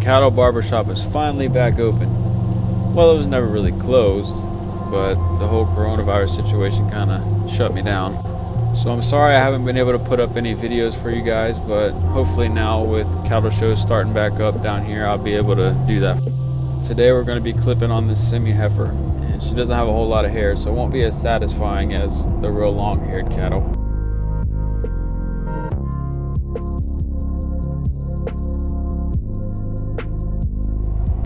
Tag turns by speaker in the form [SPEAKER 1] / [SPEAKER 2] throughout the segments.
[SPEAKER 1] cattle barbershop is finally back open. Well, it was never really closed, but the whole coronavirus situation kind of shut me down. So I'm sorry I haven't been able to put up any videos for you guys, but hopefully now with cattle shows starting back up down here, I'll be able to do that. Today we're going to be clipping on this semi-heifer, and she doesn't have a whole lot of hair, so it won't be as satisfying as the real long-haired cattle.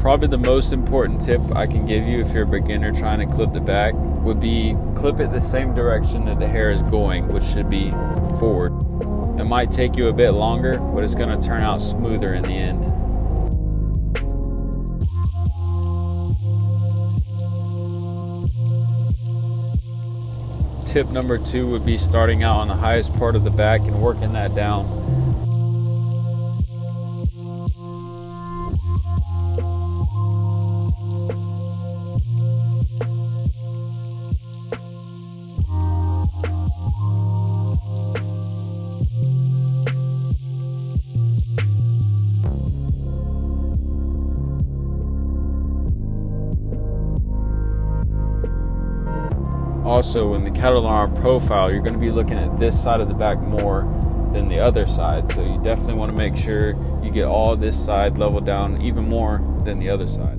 [SPEAKER 1] Probably the most important tip I can give you if you're a beginner trying to clip the back would be clip it the same direction that the hair is going, which should be forward. It might take you a bit longer, but it's going to turn out smoother in the end. Tip number two would be starting out on the highest part of the back and working that down Also, in the cattle arm profile, you're going to be looking at this side of the back more than the other side. So you definitely want to make sure you get all this side leveled down even more than the other side.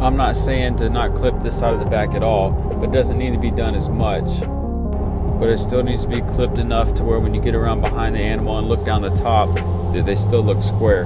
[SPEAKER 1] I'm not saying to not clip this side of the back at all, but it doesn't need to be done as much. But it still needs to be clipped enough to where when you get around behind the animal and look down the top, that they still look square.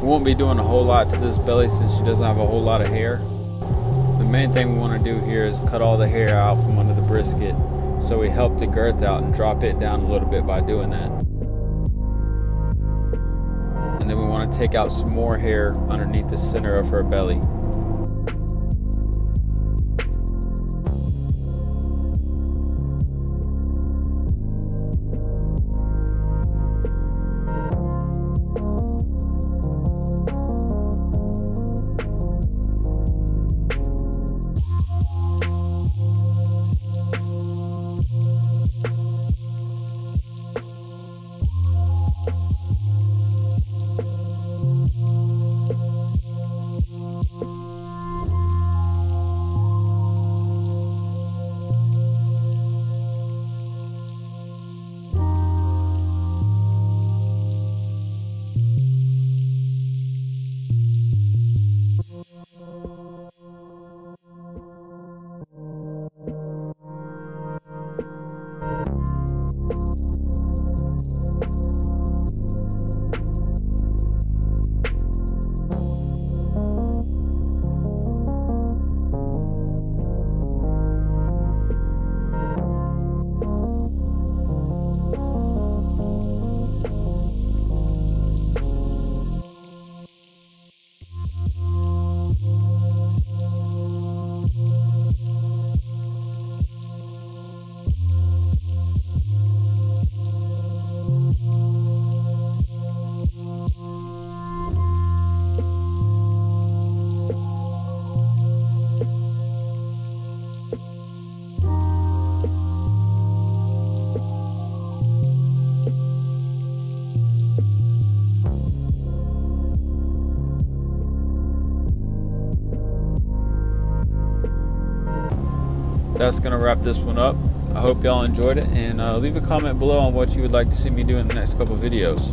[SPEAKER 1] We won't be doing a whole lot to this belly since she doesn't have a whole lot of hair. The main thing we want to do here is cut all the hair out from under the brisket so we help the girth out and drop it down a little bit by doing that. And then we want to take out some more hair underneath the center of her belly. That's going to wrap this one up. I hope y'all enjoyed it, and uh, leave a comment below on what you would like to see me do in the next couple videos.